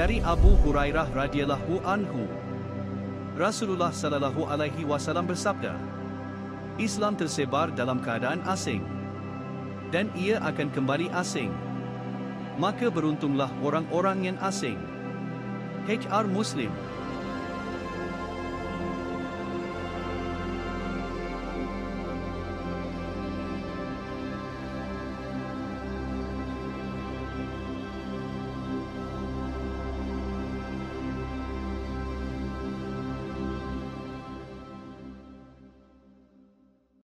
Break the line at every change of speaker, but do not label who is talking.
dari Abu Hurairah radhiyallahu anhu. Rasulullah sallallahu alaihi wasallam bersabda, Islam tersebar dalam keadaan asing dan ia akan kembali asing. Maka beruntunglah orang-orang yang asing. HR Muslim